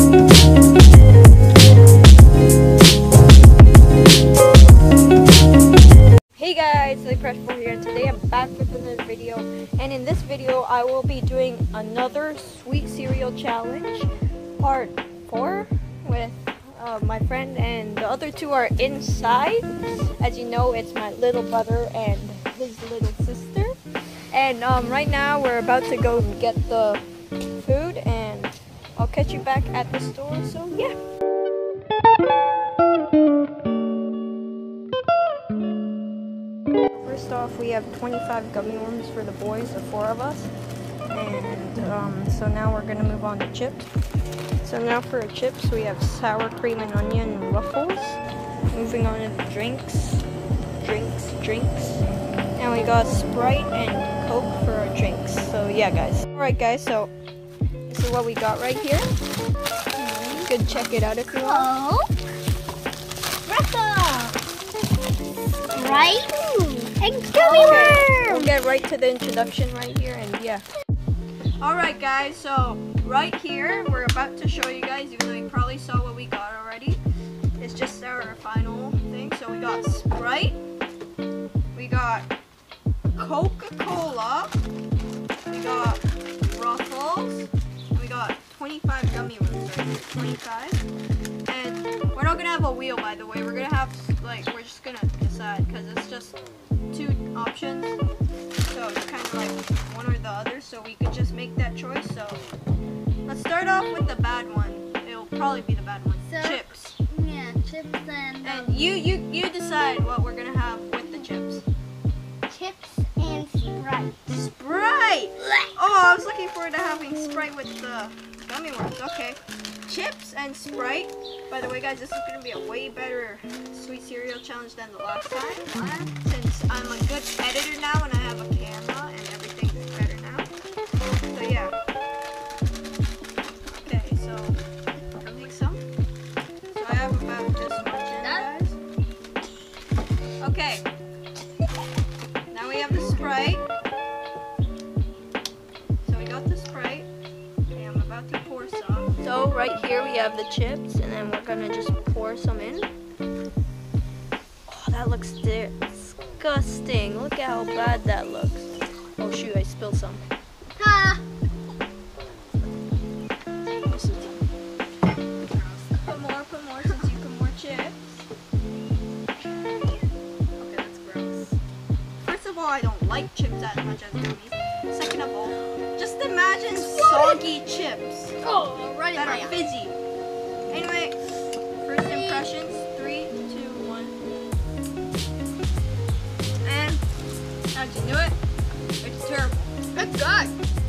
Hey guys, Press4 here and today I'm back with another video and in this video I will be doing another sweet cereal challenge part 4 with uh, my friend and the other two are inside. As you know it's my little brother and his little sister and um, right now we're about to go get the I'll catch you back at the store so yeah. First off, we have 25 gummy worms for the boys, the four of us. And um, so now we're gonna move on to chips. So now for chips, we have sour cream and onion ruffles. Moving on to the drinks, drinks, drinks. And we got Sprite and Coke for our drinks. So yeah, guys. All right, guys. So what we got right here. You could check it out if you want. Oh. Ruffle, Sprite, and gummy Okay, we'll get right to the introduction right here, and yeah. Alright guys, so right here, we're about to show you guys, even though you probably saw what we got already. It's just our final thing. So we got Sprite, we got Coca-Cola, we got 25 gummy worms right here, 25. And we're not gonna have a wheel by the way, we're gonna have, like, we're just gonna decide, because it's just two options. So it's kind of like one or the other. So we could just make that choice. So let's start off with the bad one. It'll probably be the bad one. So- chips. Yeah, chips and, um, And you you you decide what we're gonna have with the chips. chips and Sprite. Sprite. Oh, I was looking forward to having Sprite with the gummy worms. Okay. Chips and Sprite. By the way, guys, this is gonna be a way better sweet cereal challenge than the last time. Since I'm a good editor now and I have a camera chips, and then we're gonna just pour some in. Oh, that looks disgusting. Look at how bad that looks. Oh shoot, I spilled some. Ha! Put more, put more, since you put more chips. Okay, that's gross. First of all, I don't like chips as much as gummies. Second of all, just imagine soggy chips Oh, right that are fizzy. Anyway, first impressions, three, two, one. And how'd you do it? It's terrible. It's good.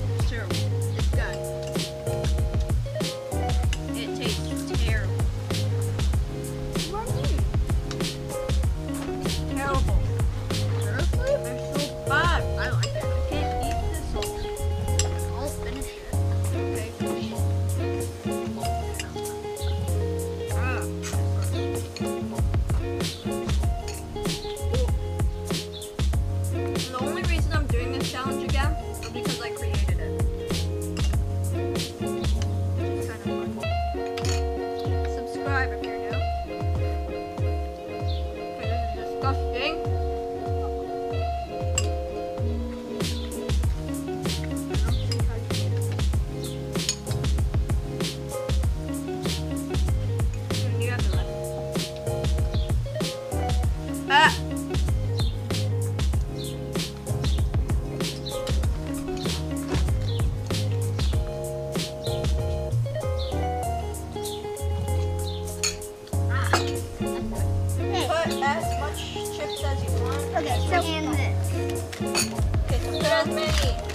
Okay, so and this. Okay, so put as many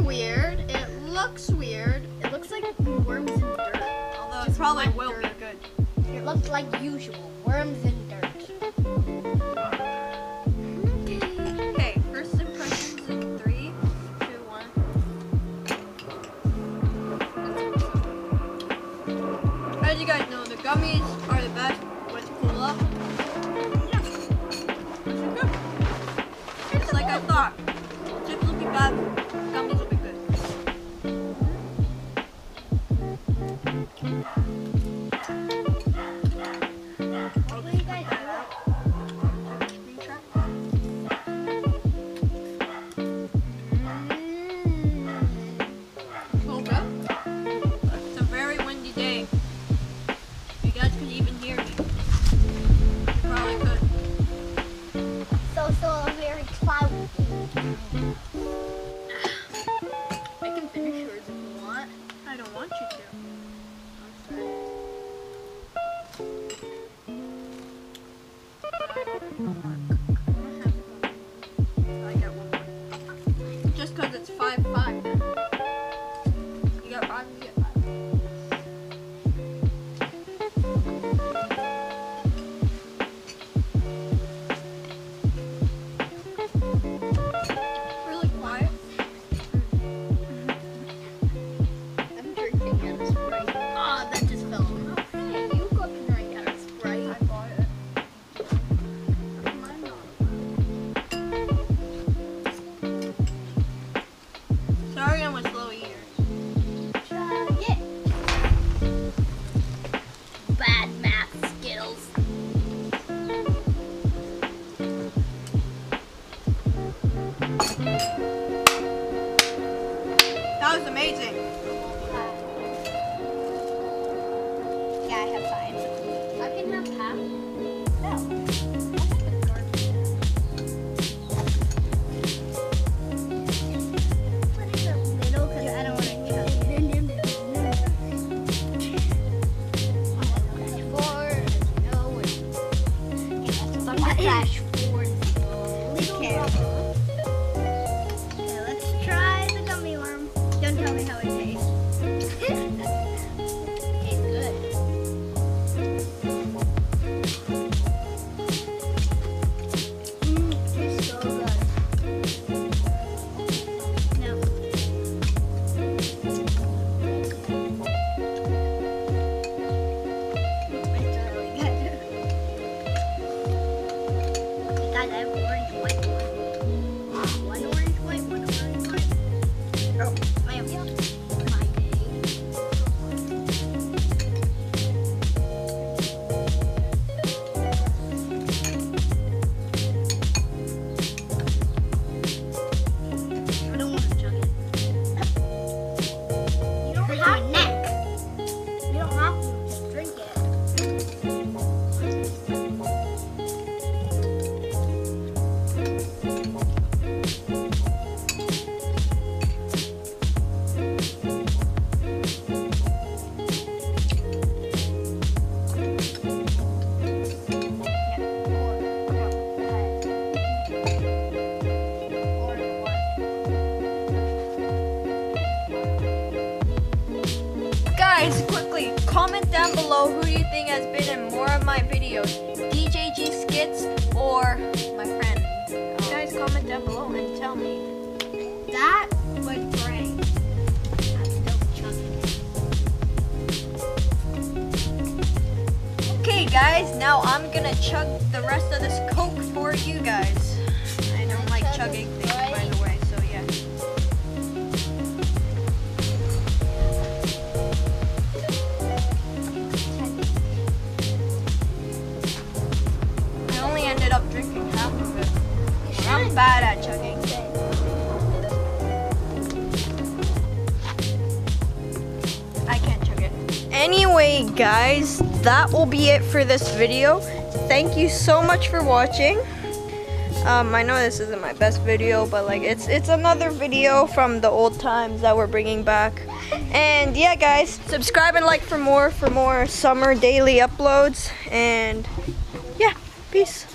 weird. It looks weird. It looks like worms and dirt. Although it probably will dirt. be good. It looks like usual. Worms and dirt. Okay, first impressions in three, two, one. As you guys know, the gummies are the best when it's cool up. Yeah. It's like I thought. Chips will be bad, Tell me how it. Tastes my videos. DJG Skits or my friend. Guys, comment down below and tell me. That was great. I'm still chugging. Okay, guys, now I'm gonna chug the rest of this Coke for you guys. I don't like chugging Guys, that will be it for this video. Thank you so much for watching. Um, I know this isn't my best video, but like it's it's another video from the old times that we're bringing back. And yeah, guys, subscribe and like for more for more summer daily uploads. And yeah, peace.